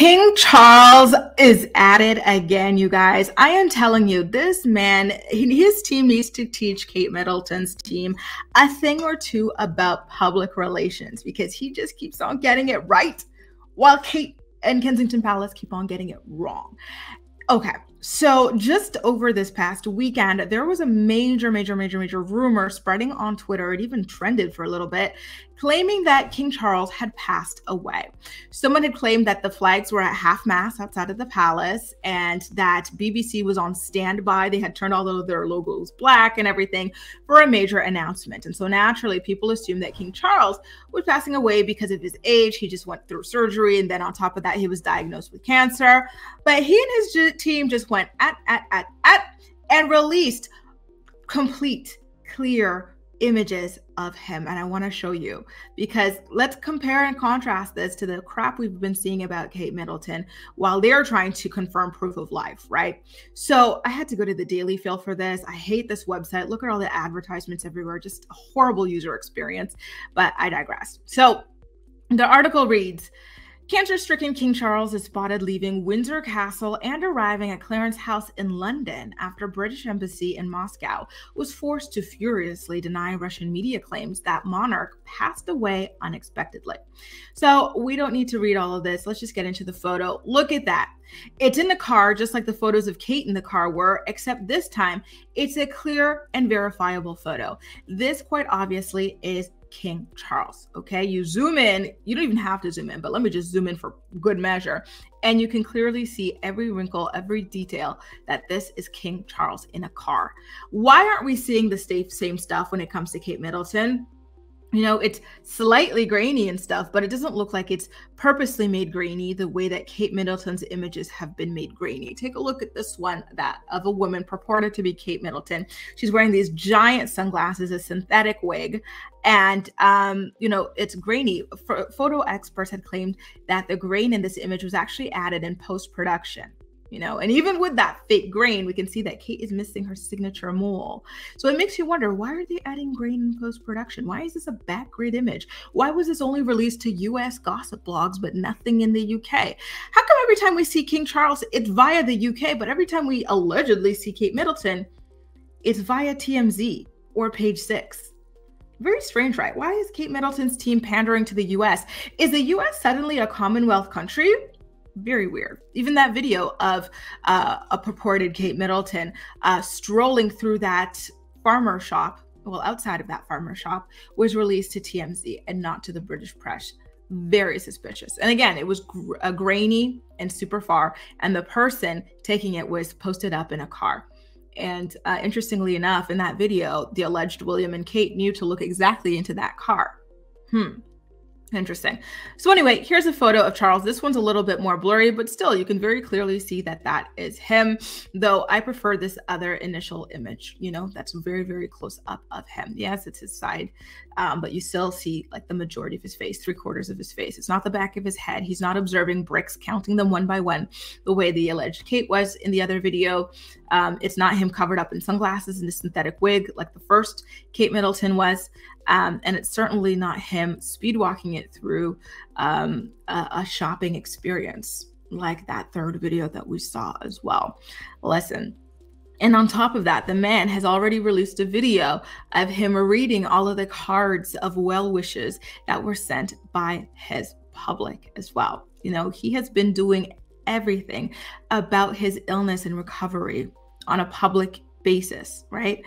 King Charles is at it again, you guys. I am telling you, this man, his team needs to teach Kate Middleton's team a thing or two about public relations because he just keeps on getting it right while Kate and Kensington Palace keep on getting it wrong. Okay, so just over this past weekend, there was a major, major, major, major rumor spreading on Twitter. It even trended for a little bit, claiming that King Charles had passed away. Someone had claimed that the flags were at half mast outside of the palace and that BBC was on standby. They had turned all of their logos black and everything for a major announcement. And so naturally, people assumed that King Charles was passing away because of his age. He just went through surgery. And then on top of that, he was diagnosed with cancer. But he and his team just went at, at, at, at, and released complete, clear images of him and I want to show you because let's compare and contrast this to the crap we've been seeing about Kate Middleton while they're trying to confirm proof of life, right? So I had to go to the Daily Fail for this. I hate this website. Look at all the advertisements everywhere, just a horrible user experience, but I digress. So the article reads Cancer stricken King Charles is spotted leaving Windsor Castle and arriving at Clarence House in London after British embassy in Moscow was forced to furiously deny Russian media claims that monarch passed away unexpectedly. So we don't need to read all of this. Let's just get into the photo. Look at that. It's in the car, just like the photos of Kate in the car were, except this time it's a clear and verifiable photo. This, quite obviously, is King Charles. Okay, you zoom in, you don't even have to zoom in, but let me just zoom in for good measure. And you can clearly see every wrinkle, every detail that this is King Charles in a car. Why aren't we seeing the same stuff when it comes to Kate Middleton? You know, it's slightly grainy and stuff, but it doesn't look like it's purposely made grainy the way that Kate Middleton's images have been made grainy. Take a look at this one that of a woman purported to be Kate Middleton. She's wearing these giant sunglasses, a synthetic wig, and um, you know, it's grainy. F- photo experts had claimed that the grain in this image was actually added in post-production you know and even with that fake grain we can see that kate is missing her signature mole so it makes you wonder why are they adding grain in post-production why is this a backgrid image why was this only released to us gossip blogs but nothing in the uk how come every time we see king charles it's via the uk but every time we allegedly see kate middleton it's via tmz or page six very strange, right? Why is Kate Middleton's team pandering to the US? Is the US suddenly a Commonwealth country? Very weird. Even that video of uh, a purported Kate Middleton uh, strolling through that farmer shop, well, outside of that farmer shop, was released to TMZ and not to the British press. Very suspicious. And again, it was gr- grainy and super far, and the person taking it was posted up in a car. And uh, interestingly enough, in that video, the alleged William and Kate knew to look exactly into that car. Hmm. Interesting. So anyway, here's a photo of Charles. This one's a little bit more blurry, but still you can very clearly see that that is him, though I prefer this other initial image, you know, that's very, very close up of him. Yes, it's his side, um, but you still see like the majority of his face, three quarters of his face. It's not the back of his head. He's not observing bricks, counting them one by one, the way the alleged Kate was in the other video. Um, it's not him covered up in sunglasses and a synthetic wig like the first Kate Middleton was. Um, and it's certainly not him speed walking it through um, a, a shopping experience like that third video that we saw as well. Listen, and on top of that, the man has already released a video of him reading all of the cards of well wishes that were sent by his public as well. You know, he has been doing everything about his illness and recovery on a public basis, right?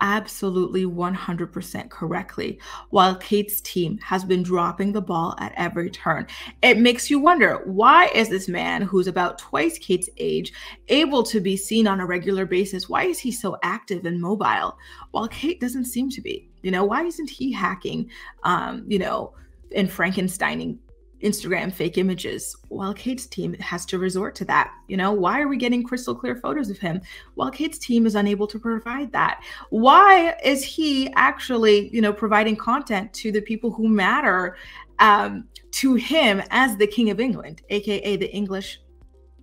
Absolutely 100% correctly, while Kate's team has been dropping the ball at every turn. It makes you wonder why is this man who's about twice Kate's age able to be seen on a regular basis? Why is he so active and mobile while Kate doesn't seem to be? You know, why isn't he hacking, um, you know, and Frankensteining Instagram fake images while Kate's team has to resort to that. You know, why are we getting crystal clear photos of him while Kate's team is unable to provide that? Why is he actually, you know, providing content to the people who matter um, to him as the King of England, aka the English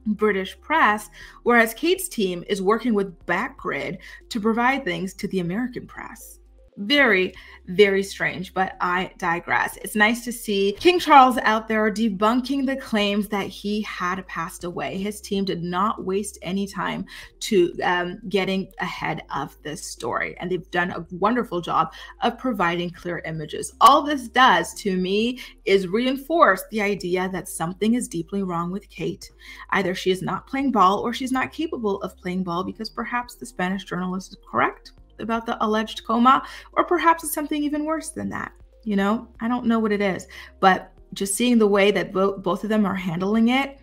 British press, whereas Kate's team is working with Backgrid to provide things to the American press? Very, very strange, but I digress. It's nice to see King Charles out there debunking the claims that he had passed away. His team did not waste any time to um, getting ahead of this story, and they've done a wonderful job of providing clear images. All this does to me is reinforce the idea that something is deeply wrong with Kate. Either she is not playing ball or she's not capable of playing ball because perhaps the Spanish journalist is correct about the alleged coma, or perhaps it's something even worse than that. You know, I don't know what it is, but just seeing the way that bo- both of them are handling it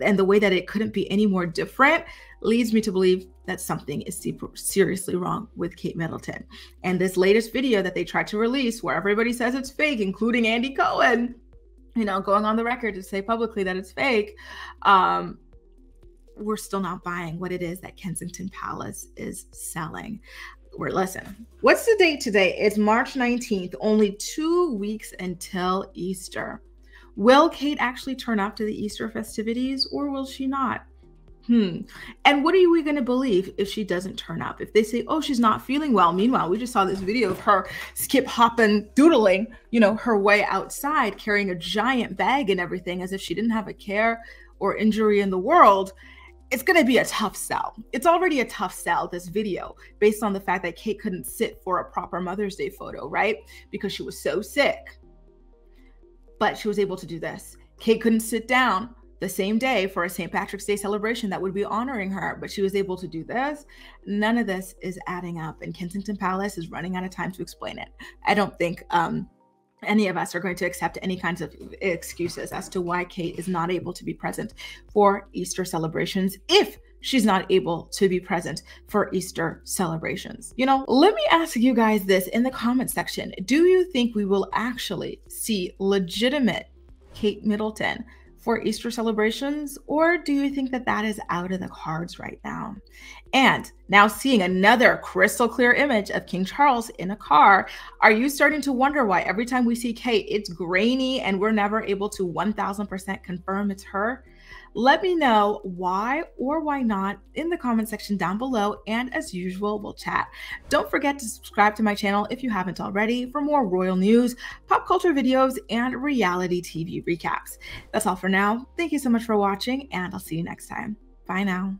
and the way that it couldn't be any more different leads me to believe that something is seriously wrong with Kate Middleton. And this latest video that they tried to release, where everybody says it's fake, including Andy Cohen, you know, going on the record to say publicly that it's fake, um, we're still not buying what it is that Kensington Palace is selling. We're listen. What's the date today? It's March 19th, only two weeks until Easter. Will Kate actually turn up to the Easter festivities or will she not? Hmm. And what are we going to believe if she doesn't turn up? If they say, oh, she's not feeling well. Meanwhile, we just saw this video of her skip hopping, doodling, you know, her way outside, carrying a giant bag and everything as if she didn't have a care or injury in the world it's going to be a tough sell. It's already a tough sell, this video, based on the fact that Kate couldn't sit for a proper Mother's Day photo, right? Because she was so sick. But she was able to do this. Kate couldn't sit down the same day for a St. Patrick's Day celebration that would be honoring her, but she was able to do this. None of this is adding up, and Kensington Palace is running out of time to explain it. I don't think um, any of us are going to accept any kinds of excuses as to why Kate is not able to be present for Easter celebrations if she's not able to be present for Easter celebrations. You know, let me ask you guys this in the comment section. Do you think we will actually see legitimate Kate Middleton for Easter celebrations, or do you think that that is out of the cards right now? And now seeing another crystal clear image of King Charles in a car, are you starting to wonder why every time we see Kate, it's grainy and we're never able to 1000% confirm it's her? Let me know why or why not in the comment section down below. And as usual, we'll chat. Don't forget to subscribe to my channel if you haven't already for more royal news, pop culture videos, and reality TV recaps. That's all for now. Thank you so much for watching, and I'll see you next time. Bye now.